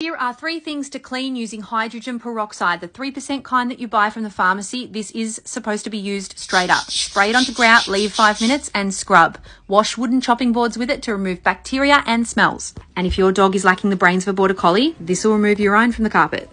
Here are three things to clean using hydrogen peroxide, the 3% kind that you buy from the pharmacy. This is supposed to be used straight up. Spray it onto grout, leave five minutes and scrub. Wash wooden chopping boards with it to remove bacteria and smells. And if your dog is lacking the brains of a border collie, this will remove urine from the carpet.